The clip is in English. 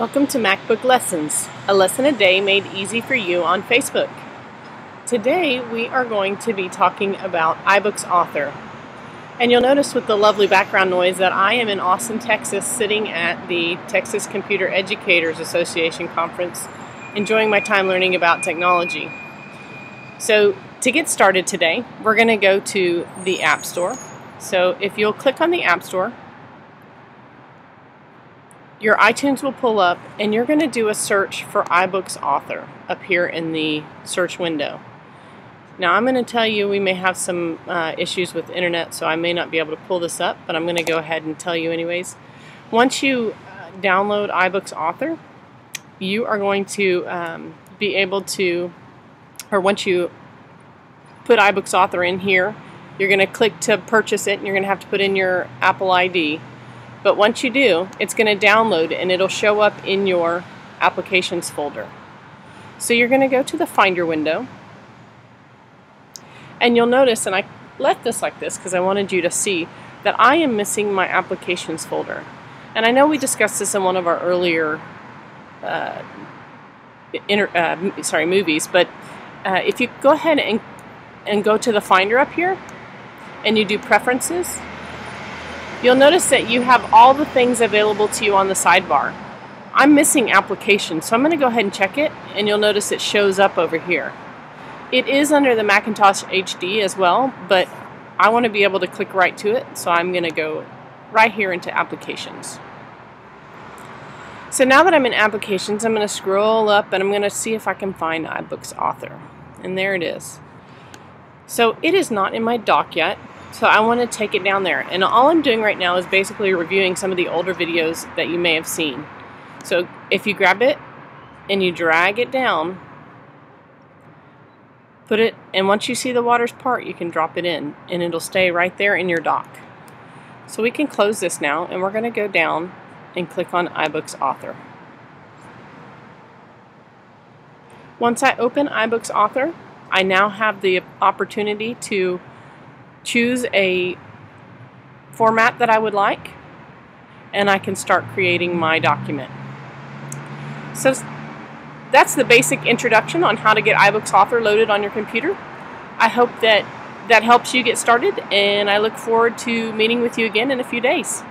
Welcome to MacBook Lessons, a lesson a day made easy for you on Facebook. Today we are going to be talking about iBooks Author. And you'll notice with the lovely background noise that I am in Austin, Texas, sitting at the Texas Computer Educators Association conference, enjoying my time learning about technology. So to get started today, we're going to go to the App Store. So if you'll click on the App Store, your iTunes will pull up and you're going to do a search for iBooks author up here in the search window. Now I'm going to tell you we may have some uh, issues with internet so I may not be able to pull this up but I'm going to go ahead and tell you anyways. Once you uh, download iBooks author you are going to um, be able to or once you put iBooks author in here you're going to click to purchase it and you're going to have to put in your Apple ID but once you do, it's going to download and it'll show up in your applications folder. So you're going to go to the Finder window and you'll notice, and I left this like this because I wanted you to see that I am missing my applications folder. And I know we discussed this in one of our earlier uh, inter, uh, sorry, movies, but uh, if you go ahead and, and go to the Finder up here and you do Preferences, You'll notice that you have all the things available to you on the sidebar. I'm missing applications, so I'm going to go ahead and check it, and you'll notice it shows up over here. It is under the Macintosh HD as well, but I want to be able to click right to it, so I'm going to go right here into Applications. So now that I'm in Applications, I'm going to scroll up and I'm going to see if I can find iBooks Author. And there it is. So it is not in my dock yet, so I want to take it down there. And all I'm doing right now is basically reviewing some of the older videos that you may have seen. So if you grab it and you drag it down, put it, and once you see the waters part, you can drop it in and it'll stay right there in your dock. So we can close this now and we're going to go down and click on iBooks Author. Once I open iBooks Author, I now have the opportunity to choose a format that I would like and I can start creating my document. So that's the basic introduction on how to get iBooks Author loaded on your computer. I hope that that helps you get started and I look forward to meeting with you again in a few days.